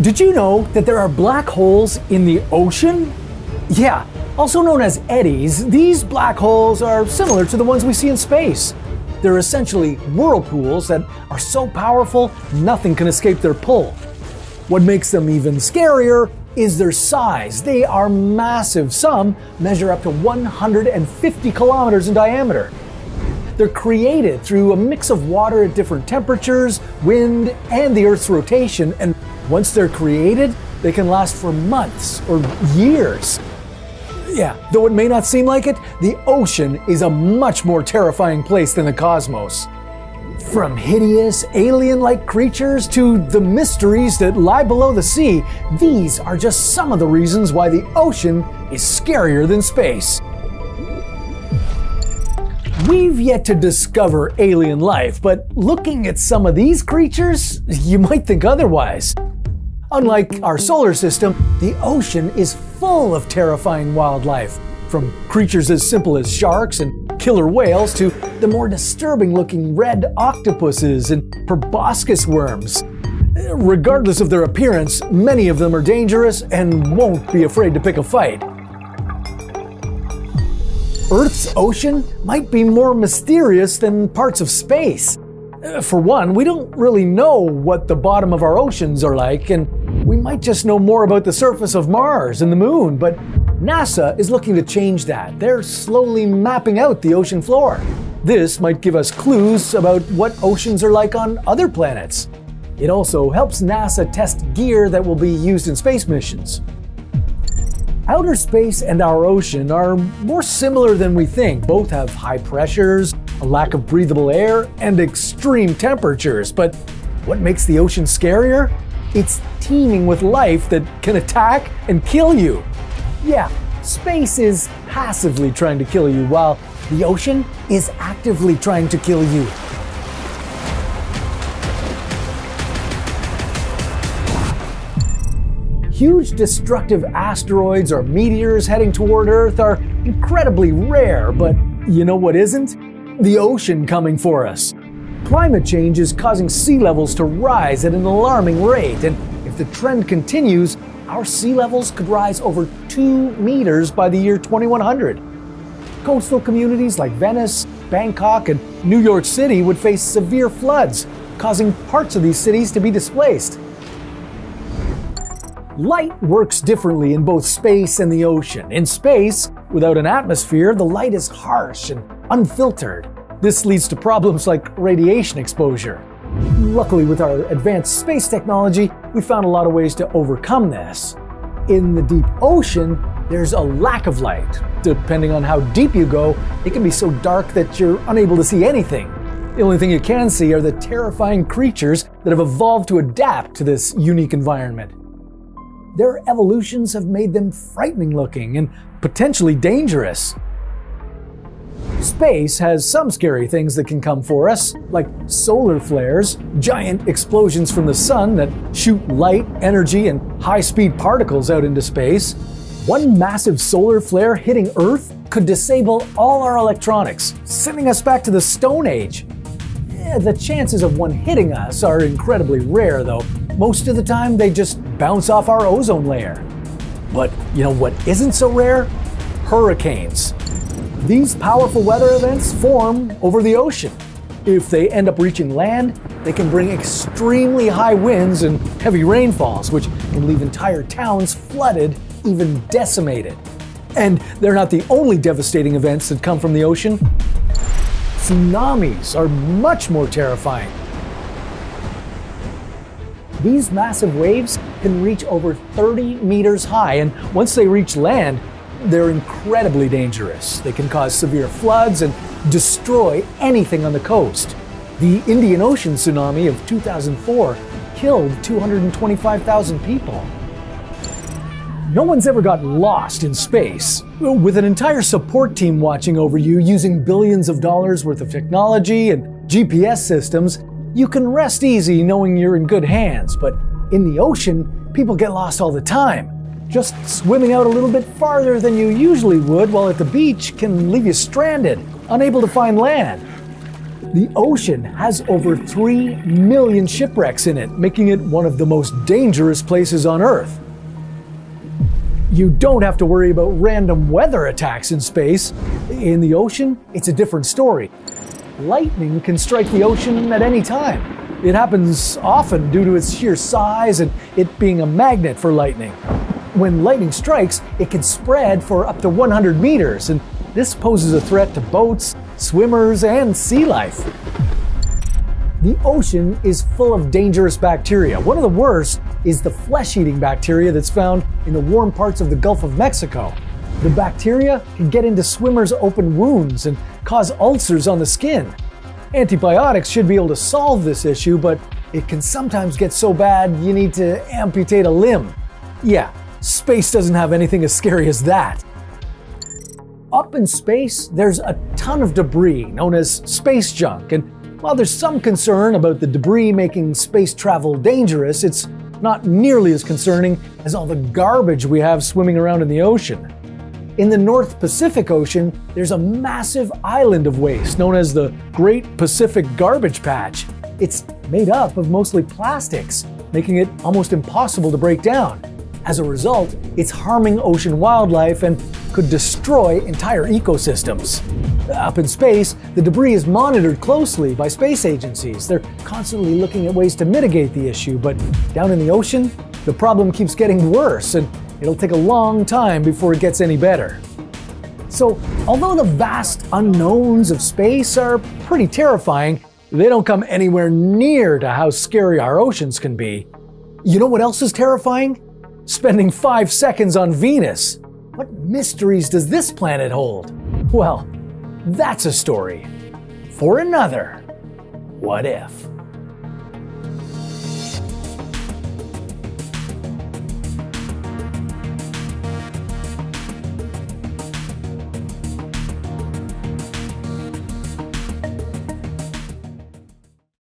Did you know that there are black holes in the ocean? Yeah, also known as eddies, these black holes are similar to the ones we see in space. They're essentially whirlpools that are so powerful nothing can escape their pull. What makes them even scarier is their size. They are massive. Some measure up to 150 kilometers in diameter. They're created through a mix of water at different temperatures, wind, and the Earth's rotation, and once they're created, they can last for months or years. Yeah, though it may not seem like it, the ocean is a much more terrifying place than the cosmos. From hideous, alien like creatures to the mysteries that lie below the sea, these are just some of the reasons why the ocean is scarier than space. We've yet to discover alien life, but looking at some of these creatures, you might think otherwise. Unlike our solar system, the ocean is full of terrifying wildlife, from creatures as simple as sharks and killer whales to the more disturbing looking red octopuses and proboscis worms. Regardless of their appearance, many of them are dangerous and won't be afraid to pick a fight. Earth's ocean might be more mysterious than parts of space. Uh, for one, we don't really know what the bottom of our oceans are like, and we might just know more about the surface of Mars and the Moon, but NASA is looking to change that. They're slowly mapping out the ocean floor. This might give us clues about what oceans are like on other planets. It also helps NASA test gear that will be used in space missions. Outer space and our ocean are more similar than we think. Both have high pressures, a lack of breathable air, and extreme temperatures. But what makes the ocean scarier? It's teeming with life that can attack and kill you. Yeah, space is passively trying to kill you, while the ocean is actively trying to kill you. Huge destructive asteroids or meteors heading toward Earth are incredibly rare, but you know what isn't? The ocean coming for us. Climate change is causing sea levels to rise at an alarming rate, and if the trend continues, our sea levels could rise over 2 meters by the year 2100. Coastal communities like Venice, Bangkok, and New York City would face severe floods, causing parts of these cities to be displaced. Light works differently in both space and the ocean. In space, without an atmosphere, the light is harsh and unfiltered. This leads to problems like radiation exposure. Luckily, with our advanced space technology, we found a lot of ways to overcome this. In the deep ocean, there's a lack of light. Depending on how deep you go, it can be so dark that you're unable to see anything. The only thing you can see are the terrifying creatures that have evolved to adapt to this unique environment. Their evolutions have made them frightening looking and potentially dangerous. Space has some scary things that can come for us, like solar flares, giant explosions from the sun that shoot light, energy, and high speed particles out into space. One massive solar flare hitting Earth could disable all our electronics, sending us back to the Stone Age. Eh, the chances of one hitting us are incredibly rare, though. Most of the time, they just bounce off our ozone layer. But you know what isn't so rare? Hurricanes. These powerful weather events form over the ocean. If they end up reaching land, they can bring extremely high winds and heavy rainfalls, which can leave entire towns flooded, even decimated. And they're not the only devastating events that come from the ocean. Tsunamis are much more terrifying. These massive waves can reach over 30 meters high, and once they reach land, they're incredibly dangerous. They can cause severe floods and destroy anything on the coast. The Indian Ocean tsunami of 2004 killed 225,000 people. No one's ever gotten lost in space. With an entire support team watching over you using billions of dollars worth of technology and GPS systems, you can rest easy knowing you're in good hands. But in the ocean, people get lost all the time. Just swimming out a little bit farther than you usually would while at the beach can leave you stranded, unable to find land. The ocean has over 3 million shipwrecks in it, making it one of the most dangerous places on Earth. You don't have to worry about random weather attacks in space. In the ocean, it's a different story. Lightning can strike the ocean at any time. It happens often due to its sheer size and it being a magnet for lightning. When lightning strikes, it can spread for up to 100 meters, and this poses a threat to boats, swimmers, and sea life. The ocean is full of dangerous bacteria. One of the worst is the flesh eating bacteria that's found in the warm parts of the Gulf of Mexico. The bacteria can get into swimmers' open wounds and cause ulcers on the skin. Antibiotics should be able to solve this issue, but it can sometimes get so bad you need to amputate a limb. Yeah, space doesn't have anything as scary as that. Up in space, there's a ton of debris known as space junk, and while there's some concern about the debris making space travel dangerous, it's not nearly as concerning as all the garbage we have swimming around in the ocean. In the North Pacific Ocean, there's a massive island of waste known as the Great Pacific Garbage Patch. It's made up of mostly plastics, making it almost impossible to break down. As a result, it's harming ocean wildlife and could destroy entire ecosystems. Up in space, the debris is monitored closely by space agencies. They're constantly looking at ways to mitigate the issue, but down in the ocean, the problem keeps getting worse, and it'll take a long time before it gets any better. So, although the vast unknowns of space are pretty terrifying, they don't come anywhere near to how scary our oceans can be. You know what else is terrifying? Spending five seconds on Venus. What mysteries does this planet hold? Well, that's a story for another What If.